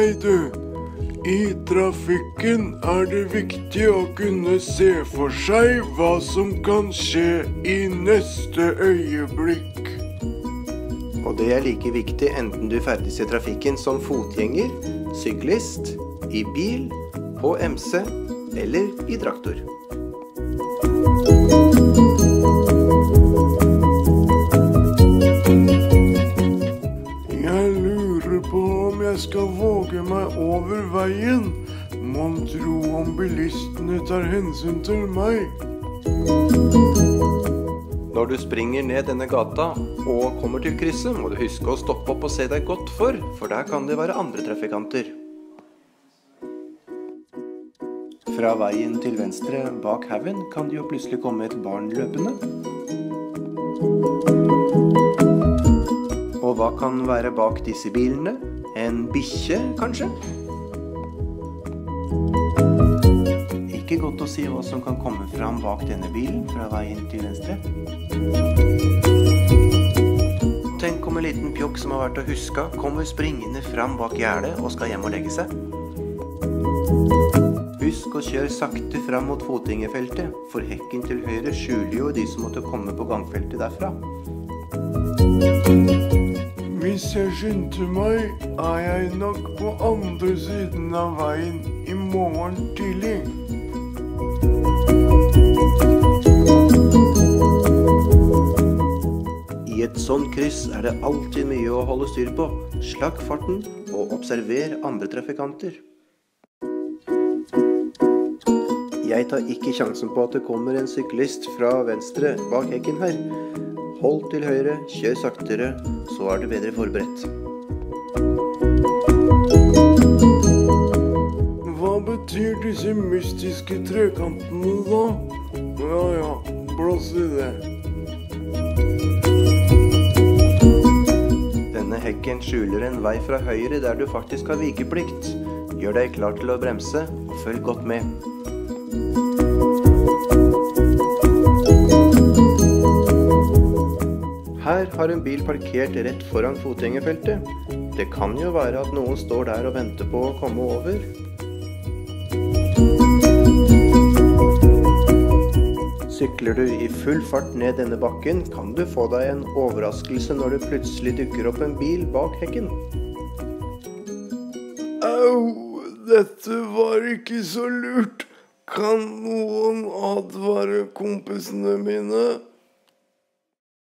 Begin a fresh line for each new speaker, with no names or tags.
I trafikken er det viktig å kunne se for seg hva som kan skje i neste øyeblikk.
Og det er like viktig enten du ferdes i trafikken som fotgjenger, syklist, i bil, på MC eller i traktor.
Jeg lurer på om jeg skal våge meg over veien. Mon tro om bilistene tar hensyn til meg.
Når du springer ned denne gata og kommer til krysset, må du huske å stoppe opp og se deg godt for, for der kan det være andre trafikanter. Fra veien til venstre bak haugen kan det jo plutselig komme et barn løpende. Hva kan være bak disse bilene? En bikkje, kanskje? Ikke godt å si hva som kan komme fram bak denne bilen fra veien til venstre. Tenk om en liten pjokk som har vært og huska, kommer springende fram bak gjerdet og skal hjem og legge seg. Husk å kjøre sakte fram mot fotgjengerfeltet, for hekken til høyre skjuler jo de som måtte komme på gangfeltet derfra.
Jeg meg, er jeg nok på andre siden av veien i morgen tidlig.
I et sånt kryss er det alltid mye å holde styr på. Slakk farten og observer andre trafikanter. Jeg tar ikke sjansen på at det kommer en syklist fra venstre bak hekken her. Hold til høyre, kjør saktere, så er du bedre forberedt.
Hva betyr disse mystiske trekantene da? Ja ja, blås i det.
Denne hekken skjuler en vei fra høyre der du faktisk har vikeplikt. Gjør deg klar til å bremse, og følg godt med. Her har en bil parkert rett foran fotgjengerfeltet. Det kan jo være at noen står der og venter på å komme over. Sykler du i full fart ned denne bakken, kan du få deg en overraskelse når det plutselig dukker opp en bil bak hekken.
Au, dette var ikke så lurt. Kan noen advare kompisene mine?